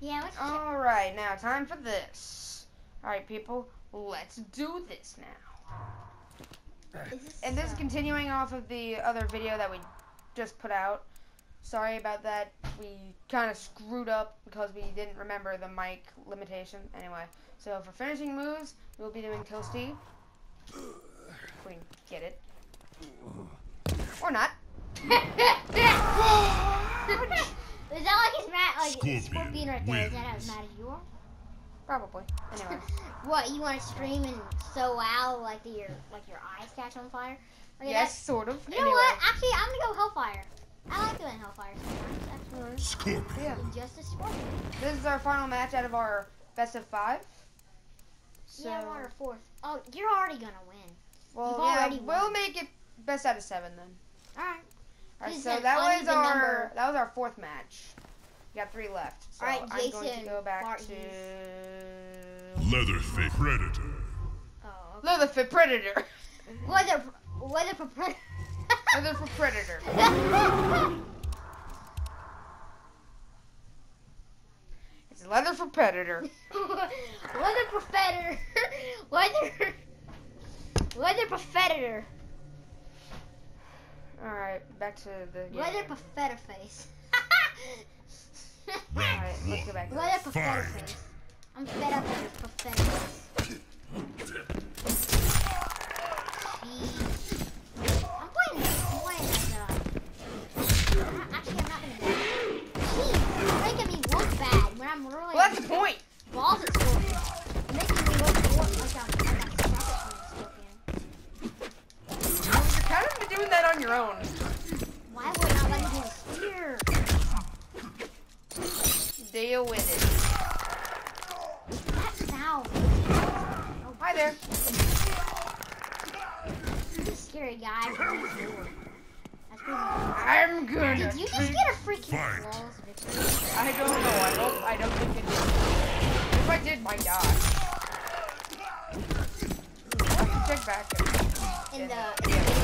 Yeah, let's. All right, now time for this. All right, people, let's do this now. This, And this is uh, continuing off of the other video that we just put out. Sorry about that. We kind of screwed up because we didn't remember the mic limitation. Anyway, so for finishing moves, we'll be doing Toasty. If we can get it. Or not. Is that like as mad like Scorpion Scorpion right there? Is that wins. as mad as you are? Probably. Anyway. What you want to scream and so loud like that your like your eyes catch on fire? Okay, yes, sort of. that's- You know what? Actually, I'm gonna go Hellfire. I like doing Hellfire sometimes. Actually, Alright. Scorpion. Yeah. just a Scorpion. This is our final match out of our best of five. So, Yeah, one or fourth. Oh, you're already gonna win. well, You've yeah, we'll won. make it best out of seven then. All right. All right, so that was our number. that was our fourth match. We got three left. So All right, I'm going to Jason go back Barton. to Leatherface Predator. Oh. Okay. Leatherfoot Predator. Leather weather for pre- Leatherfoot Predator. It's Leatherfoot Predator. weather professor, weather, weather professor, All right, back to the game. weather professor face. All Round right, let's go one. back. weather professor Fight. face. I'm fed up with this professor face. Jeez. I'm playing. I'm playing as uh. I'm- Actually, I'm not gonna. do. Jeez, you're making me look bad when I'm really. Well, that's the point. balls at Scorpion. You're making me look more like I'm, like I'm suffering Scorpion. You're kind of doing that on your own. Why would I not let me do a spear? Deal with it. That sound. Oh, hi there. He's a scary guy. That's pretty I'm gonna. Did you just get a freaking Fight. victory? I don't know. I don't. I don't think it did. If I did, my God. I have to check back. In In the, the- in the yeah.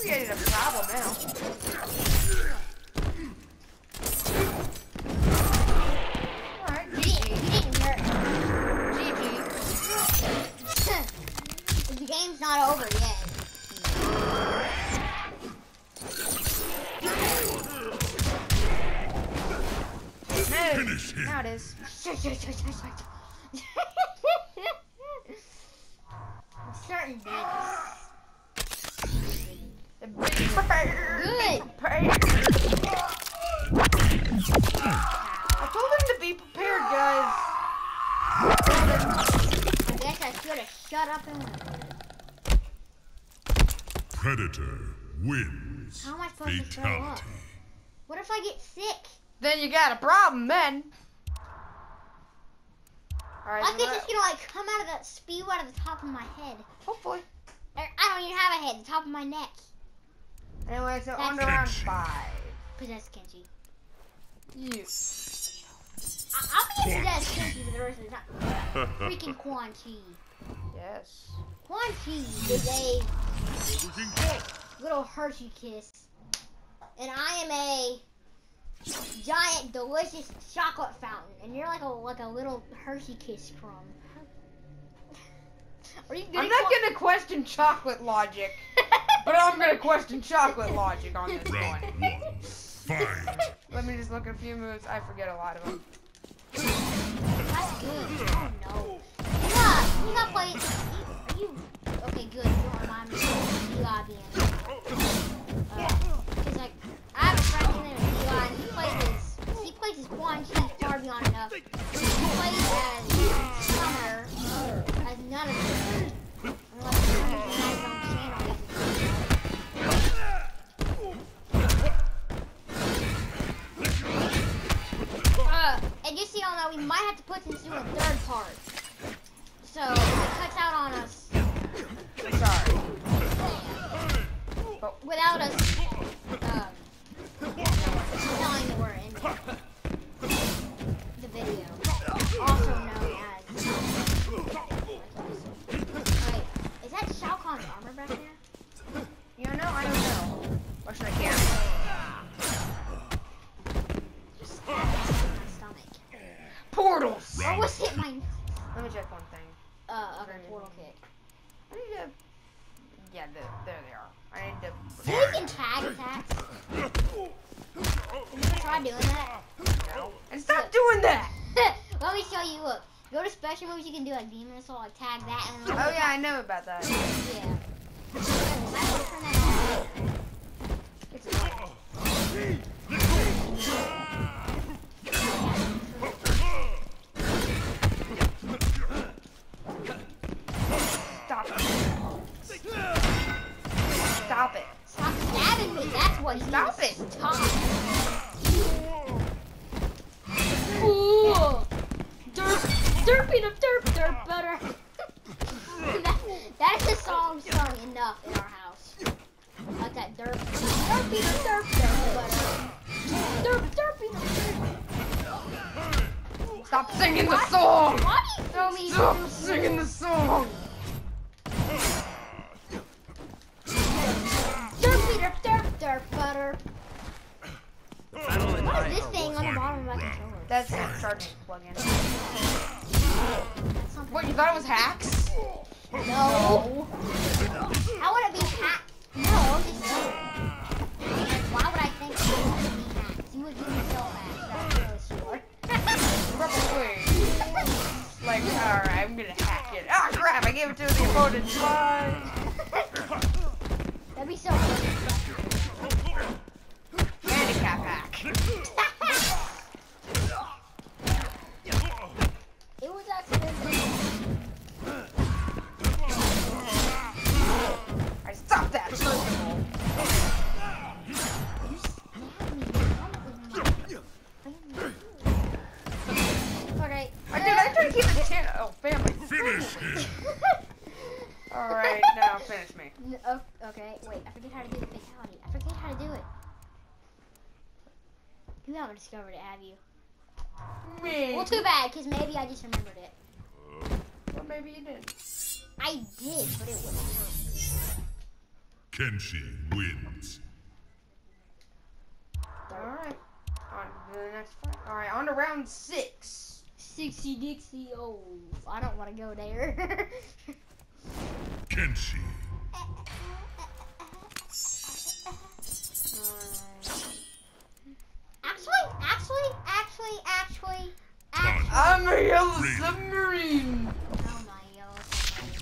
Created a problem now. Alright, You GG. GG. the game's not over yet. Finish him. now it is. I'm starting this. The prepared. Good. I told him to be prepared, guys. I guess I should have shut up and Predator wins. How am I supposed to throw up? What if I get sick? Then you got a problem, then. Alright, I so think that- it's gonna like come out of that spew out of the top of my head. hopefully. I don't even have a head, the top of my neck. Anyway, so on to That's- round five. Possess Kenshi. You. I- I'll be possess Kenshi for the rest of the time. Freaking Quan Chi. Yes. Quan Chi is a little Hershey kiss. And I am a giant delicious chocolate fountain. And you're like a like a little Hershey kiss crumb. Are you I'm not gonna question chocolate logic, but I'm gonna question chocolate logic on this Round one. one. Fight. Let me just look at a few moves. I forget a lot of them. That's good. Oh no. You got, you got played. Are you? Okay, good. You don't remind me of we might have to put this into a third part. So it cuts out on us. Sorry. Oh. without us um, telling that we're in the video, also known Have you ever doing that? And stop doing that! Let me show you. Look, go to special moves. You can do like demon assault, like tag that, and then Oh yeah, I know about that. yeah. I will turn that on. It's enough in our house. Like that derp, derping up, derp, derp butter. Derp, derping up, derp. Stop singing the song! Why do you throw me? Stop singing the song! Derping up, derp, derp butter. What is this thing on the bottom of my controller? That's a charging plug-in. What, you thought it was hacks? No. How would it be hacked? No, just Why would I think it would be hacked? You would give me so. That's really sure. Probably. Like, alright, I'm gonna hack it. Ah, crap, I gave it to the opponent. Bye. That'd be so funny. Handicap hack. You haven't discovered it, have you? Me. Well, too bad, because maybe I just remembered it. Or maybe you didn't. I did, but it wouldn't work. Kenshi wins. Alright. On to the next fight. Alright, on to round six. Sixty Dixie, oh, I don't want to go there. Kenshi. Actually, actually, actually. I'm a yellow Read. submarine. Oh my oh, yellow submarine.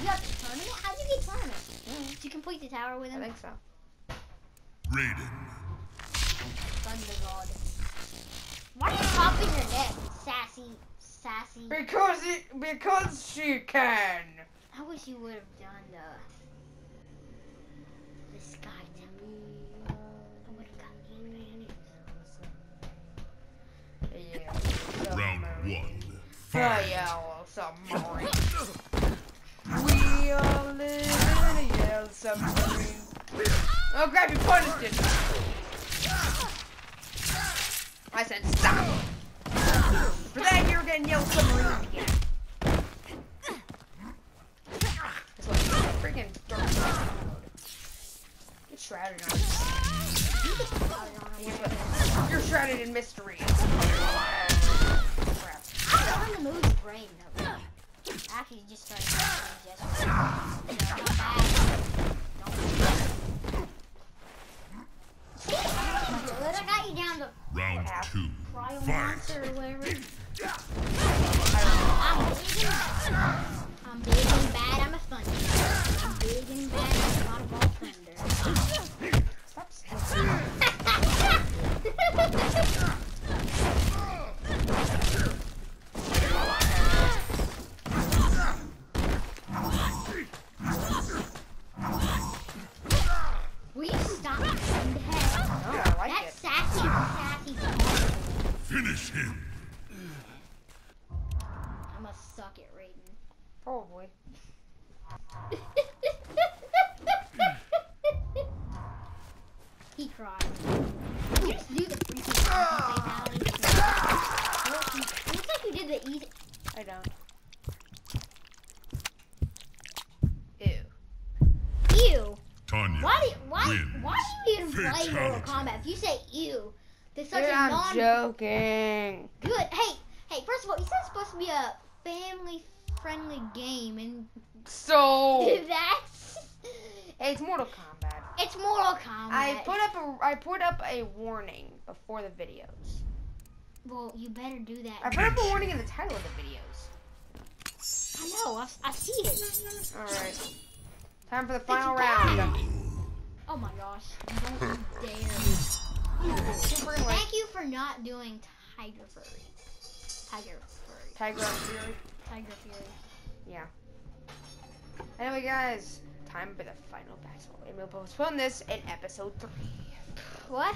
You got tournament? How'd you get tournament? Did you complete the tower with him? I him? think so. Raiden. Thunder God. Why are you popping your neck, sassy, sassy? Because it, because she can. I wish you would have done the the sky temple. I one. The submarine. we all live in a yellow submarine. Oh crap, you punished it. I said stop. For that, you're getting yellow submarine again. That's what freaking Get shrouded on. You're shrouded in mystery. Crap. I'm in the brain though. Actually, just started to just. Not bad. I got you down to Round two. trial Fight. monster or whatever. I'm big and I'm big and bad. I'm a thunder. I'm big and He cried. You just do the freaking ah. Looks like you did the easy. I don't. Ew. Ew. Tanya. Why do why wins. why do you even play Mortal Kombat? If you say ew, there's such You're a non. joking. Good. Hey, hey. First of all, you said it's supposed to be a family-friendly game, and so that's. Hey, it's Mortal Kombat it's Mortal Kombat. I put up a I put up a warning before the videos. well, you better do that. I put up a warning in the title of the videos. I know. I, I see it. All right, time for the final round. Oh my gosh! Don't you dare. Super like Thank you for not doing Tiger Furry. Tiger Furry. Tiger Fury. Tiger Fury. Yeah. Anyway, guys, time for the final battle, and we'll postpone this in episode three. What?